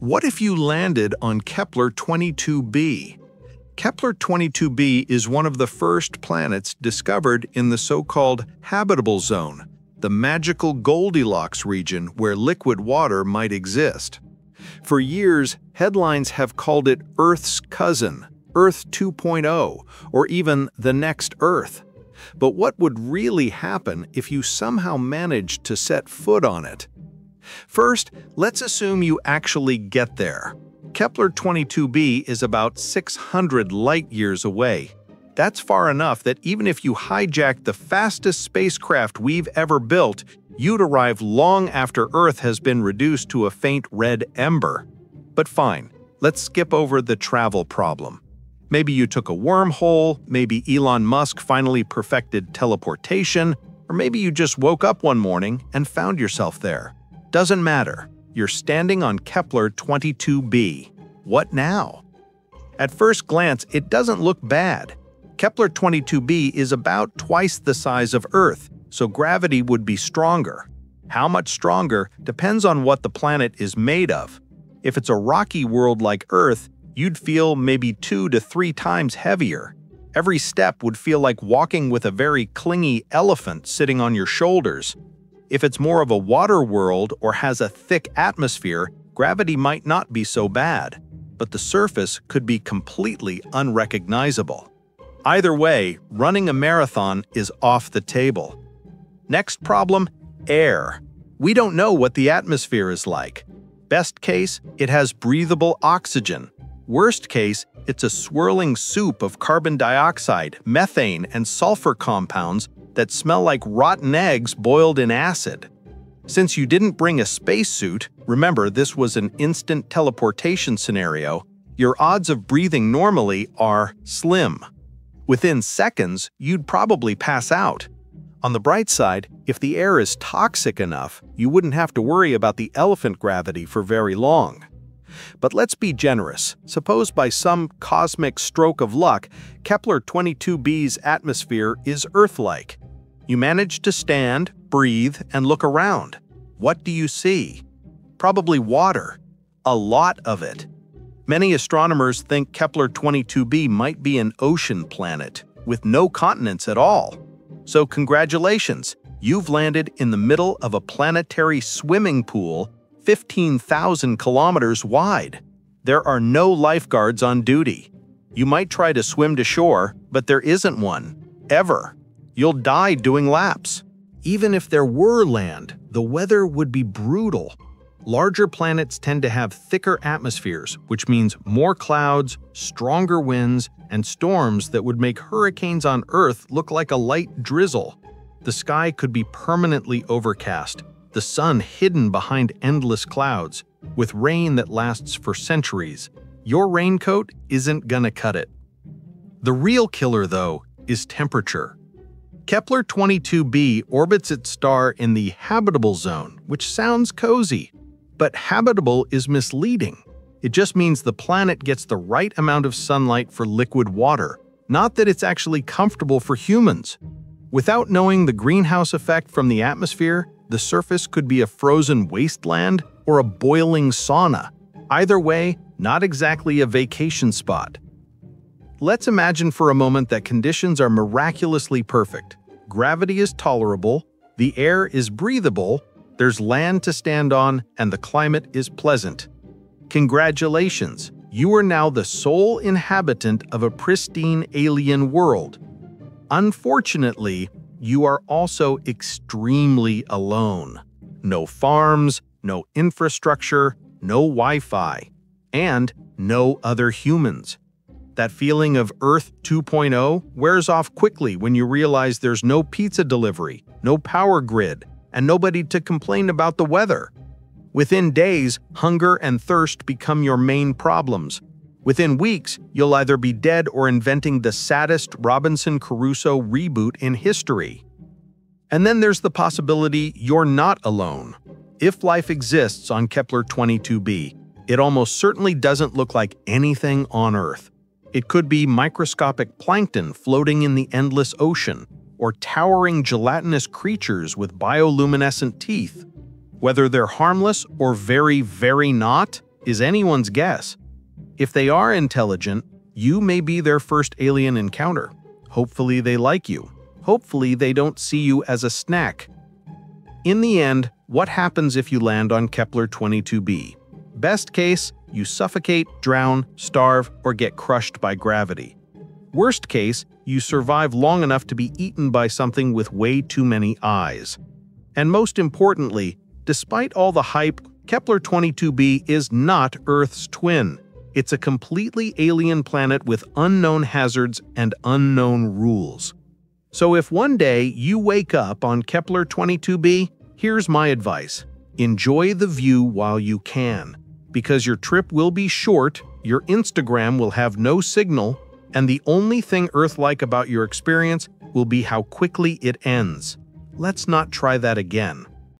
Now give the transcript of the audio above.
What if you landed on Kepler 22b? Kepler 22b is one of the first planets discovered in the so-called habitable zone, the magical Goldilocks region where liquid water might exist. For years, headlines have called it Earth's cousin, Earth 2.0, or even the next Earth. But what would really happen if you somehow managed to set foot on it? First, let's assume you actually get there. Kepler 22b is about 600 light-years away. That's far enough that even if you hijacked the fastest spacecraft we've ever built, you'd arrive long after Earth has been reduced to a faint red ember. But fine, let's skip over the travel problem. Maybe you took a wormhole, maybe Elon Musk finally perfected teleportation, or maybe you just woke up one morning and found yourself there. Doesn't matter. You're standing on Kepler 22b. What now? At first glance, it doesn't look bad. Kepler 22b is about twice the size of Earth, so gravity would be stronger. How much stronger depends on what the planet is made of. If it's a rocky world like Earth, you'd feel maybe two to three times heavier. Every step would feel like walking with a very clingy elephant sitting on your shoulders, if it's more of a water world or has a thick atmosphere, gravity might not be so bad, but the surface could be completely unrecognizable. Either way, running a marathon is off the table. Next problem, air. We don't know what the atmosphere is like. Best case, it has breathable oxygen. Worst case, it's a swirling soup of carbon dioxide, methane, and sulfur compounds that smell like rotten eggs boiled in acid. Since you didn't bring a spacesuit, remember this was an instant teleportation scenario, your odds of breathing normally are slim. Within seconds, you'd probably pass out. On the bright side, if the air is toxic enough, you wouldn't have to worry about the elephant gravity for very long. But let's be generous. Suppose by some cosmic stroke of luck, Kepler 22b's atmosphere is Earth-like. You manage to stand, breathe, and look around. What do you see? Probably water. A lot of it. Many astronomers think Kepler 22b might be an ocean planet, with no continents at all. So congratulations, you've landed in the middle of a planetary swimming pool 15,000 kilometers wide. There are no lifeguards on duty. You might try to swim to shore, but there isn't one. Ever. You'll die doing laps. Even if there were land, the weather would be brutal. Larger planets tend to have thicker atmospheres, which means more clouds, stronger winds, and storms that would make hurricanes on Earth look like a light drizzle. The sky could be permanently overcast, the sun hidden behind endless clouds, with rain that lasts for centuries. Your raincoat isn't gonna cut it. The real killer, though, is temperature. Kepler 22b orbits its star in the habitable zone, which sounds cozy. But habitable is misleading. It just means the planet gets the right amount of sunlight for liquid water, not that it's actually comfortable for humans. Without knowing the greenhouse effect from the atmosphere, the surface could be a frozen wasteland or a boiling sauna. Either way, not exactly a vacation spot. Let's imagine for a moment that conditions are miraculously perfect. Gravity is tolerable, the air is breathable, there's land to stand on, and the climate is pleasant. Congratulations, you are now the sole inhabitant of a pristine alien world. Unfortunately, you are also extremely alone. No farms, no infrastructure, no Wi-Fi, and no other humans. That feeling of Earth 2.0 wears off quickly when you realize there's no pizza delivery, no power grid, and nobody to complain about the weather. Within days, hunger and thirst become your main problems. Within weeks, you'll either be dead or inventing the saddest Robinson Crusoe reboot in history. And then there's the possibility you're not alone. If life exists on Kepler 22b, it almost certainly doesn't look like anything on Earth. It could be microscopic plankton floating in the endless ocean, or towering gelatinous creatures with bioluminescent teeth. Whether they're harmless or very, very not is anyone's guess. If they are intelligent, you may be their first alien encounter. Hopefully they like you. Hopefully they don't see you as a snack. In the end, what happens if you land on Kepler-22b? Best case, you suffocate, drown, starve, or get crushed by gravity. Worst case, you survive long enough to be eaten by something with way too many eyes. And most importantly, despite all the hype, Kepler-22b is not Earth's twin. It's a completely alien planet with unknown hazards and unknown rules. So if one day you wake up on Kepler-22b, here's my advice. Enjoy the view while you can, because your trip will be short, your Instagram will have no signal, and the only thing Earth-like about your experience will be how quickly it ends. Let's not try that again.